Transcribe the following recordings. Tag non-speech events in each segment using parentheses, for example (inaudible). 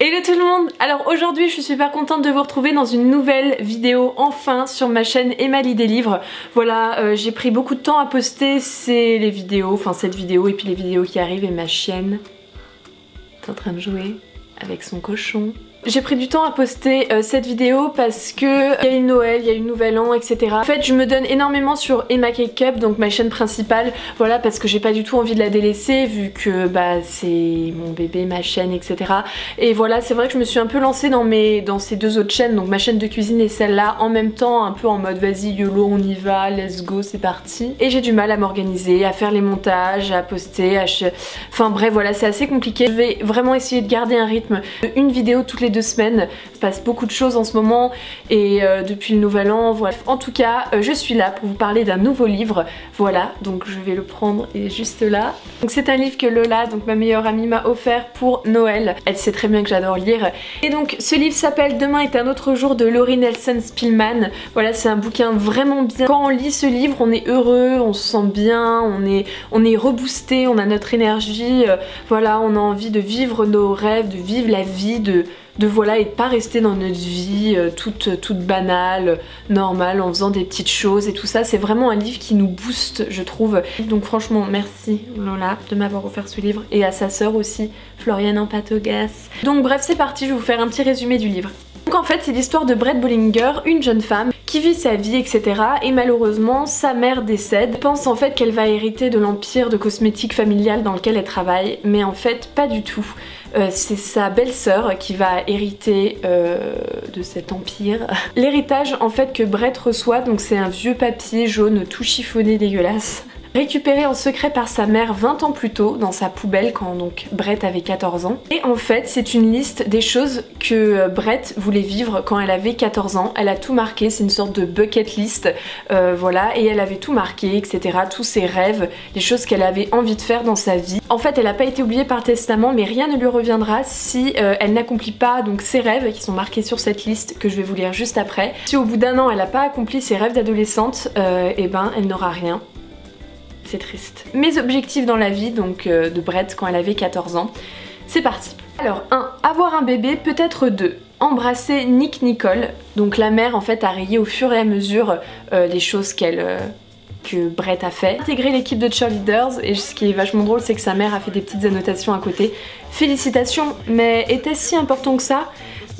Hello tout le monde Alors aujourd'hui je suis super contente de vous retrouver dans une nouvelle vidéo enfin sur ma chaîne Emily des livres. Voilà, euh, j'ai pris beaucoup de temps à poster ces les vidéos, enfin cette vidéo et puis les vidéos qui arrivent et ma chienne est en train de jouer avec son cochon. J'ai pris du temps à poster euh, cette vidéo parce que il y a une Noël, il y a une Nouvel An, etc. En fait, je me donne énormément sur Emma Cake Up, donc ma chaîne principale, voilà, parce que j'ai pas du tout envie de la délaisser vu que bah c'est mon bébé, ma chaîne, etc. Et voilà, c'est vrai que je me suis un peu lancée dans, mes, dans ces deux autres chaînes, donc ma chaîne de cuisine et celle-là, en même temps, un peu en mode vas-y, YOLO, on y va, let's go, c'est parti. Et j'ai du mal à m'organiser, à faire les montages, à poster, à... Enfin bref, voilà, c'est assez compliqué. Je vais vraiment essayer de garder un rythme une vidéo toutes les deux semaines. Il se passe beaucoup de choses en ce moment et euh, depuis le nouvel an, voilà. En tout cas, euh, je suis là pour vous parler d'un nouveau livre. Voilà, donc je vais le prendre, et juste là. Donc c'est un livre que Lola, donc ma meilleure amie, m'a offert pour Noël. Elle sait très bien que j'adore lire. Et donc ce livre s'appelle Demain est un autre jour de Laurie Nelson Spillman. Voilà, c'est un bouquin vraiment bien. Quand on lit ce livre, on est heureux, on se sent bien, on est, on est reboosté, on a notre énergie. Euh, voilà, on a envie de vivre nos rêves, de vivre la vie, de de voilà et de pas rester dans notre vie euh, toute, toute banale, normale, en faisant des petites choses et tout ça. C'est vraiment un livre qui nous booste, je trouve. Donc franchement, merci Lola de m'avoir offert ce livre et à sa sœur aussi, Floriane Empatogas. Donc bref, c'est parti, je vais vous faire un petit résumé du livre. Donc en fait c'est l'histoire de Brett Bollinger, une jeune femme qui vit sa vie etc et malheureusement sa mère décède, pense en fait qu'elle va hériter de l'empire de cosmétiques familial dans lequel elle travaille mais en fait pas du tout. Euh, c'est sa belle-sœur qui va hériter euh, de cet empire. (laughs) L'héritage en fait que Brett reçoit donc c'est un vieux papier jaune tout chiffonné dégueulasse récupéré en secret par sa mère 20 ans plus tôt dans sa poubelle quand donc Brett avait 14 ans. Et en fait c'est une liste des choses que euh, Brett voulait vivre quand elle avait 14 ans. Elle a tout marqué, c'est une sorte de bucket list, euh, voilà, et elle avait tout marqué, etc. Tous ses rêves, les choses qu'elle avait envie de faire dans sa vie. En fait elle n'a pas été oubliée par testament mais rien ne lui reviendra si euh, elle n'accomplit pas donc ses rêves qui sont marqués sur cette liste que je vais vous lire juste après. Si au bout d'un an elle n'a pas accompli ses rêves d'adolescente, et eh ben elle n'aura rien c'est triste. Mes objectifs dans la vie, donc euh, de Brett quand elle avait 14 ans, c'est parti. Alors 1. Avoir un bébé, peut-être 2 embrasser Nick Nicole. Donc la mère en fait a rayé au fur et à mesure euh, les choses qu'elle... Euh, que Brett a fait. Intégrer l'équipe de cheerleaders et ce qui est vachement drôle c'est que sa mère a fait des petites annotations à côté. Félicitations, mais était-ce si important que ça?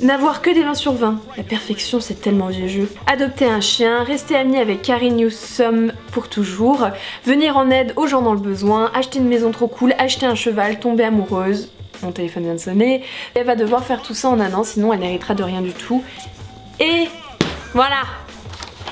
N'avoir que des 20 sur 20. La perfection, c'est tellement vieux jeu. Adopter un chien, rester ami avec Carrie Newsom pour toujours, venir en aide aux gens dans le besoin, acheter une maison trop cool, acheter un cheval, tomber amoureuse. Mon téléphone vient de sonner. Elle va devoir faire tout ça en un an, sinon elle n'héritera de rien du tout. Et voilà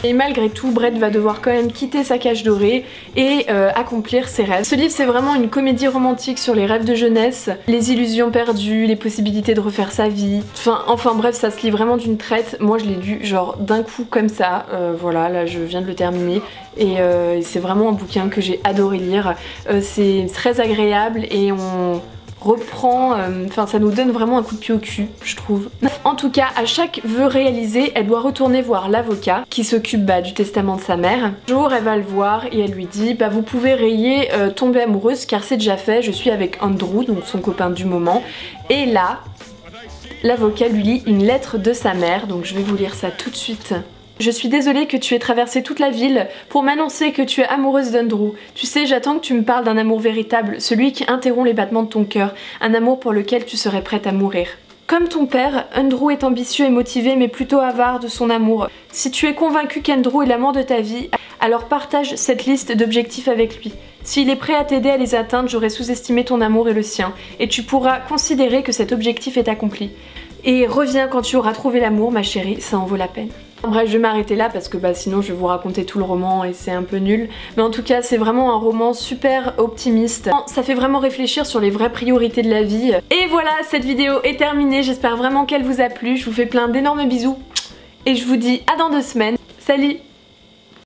et malgré tout, Brett va devoir quand même quitter sa cage dorée et euh, accomplir ses rêves. Ce livre c'est vraiment une comédie romantique sur les rêves de jeunesse, les illusions perdues, les possibilités de refaire sa vie. Enfin, enfin bref, ça se lit vraiment d'une traite. Moi je l'ai lu genre d'un coup comme ça. Euh, voilà, là je viens de le terminer et euh, c'est vraiment un bouquin que j'ai adoré lire. c'est très agréable et on reprend, euh, enfin ça nous donne vraiment un coup de pied au cul, je trouve. En tout cas, à chaque vœu réalisé, elle doit retourner voir l'avocat qui s'occupe bah, du testament de sa mère. Un jour, elle va le voir et elle lui dit bah vous pouvez rayer euh, tomber amoureuse car c'est déjà fait, je suis avec Andrew, donc son copain du moment. Et là, l'avocat lui lit une lettre de sa mère, donc je vais vous lire ça tout de suite. Je suis désolée que tu aies traversé toute la ville pour m'annoncer que tu es amoureuse d'Andrew. Tu sais, j'attends que tu me parles d'un amour véritable, celui qui interrompt les battements de ton cœur, un amour pour lequel tu serais prête à mourir. Comme ton père, Andrew est ambitieux et motivé mais plutôt avare de son amour. Si tu es convaincu qu'Andrew est l'amour de ta vie, alors partage cette liste d'objectifs avec lui. S'il est prêt à t'aider à les atteindre, j'aurais sous-estimé ton amour et le sien, et tu pourras considérer que cet objectif est accompli. Et reviens quand tu auras trouvé l'amour, ma chérie, ça en vaut la peine. Bref, je vais m'arrêter là parce que bah, sinon je vais vous raconter tout le roman et c'est un peu nul. Mais en tout cas, c'est vraiment un roman super optimiste. Ça fait vraiment réfléchir sur les vraies priorités de la vie. Et voilà, cette vidéo est terminée. J'espère vraiment qu'elle vous a plu. Je vous fais plein d'énormes bisous. Et je vous dis à dans deux semaines. Salut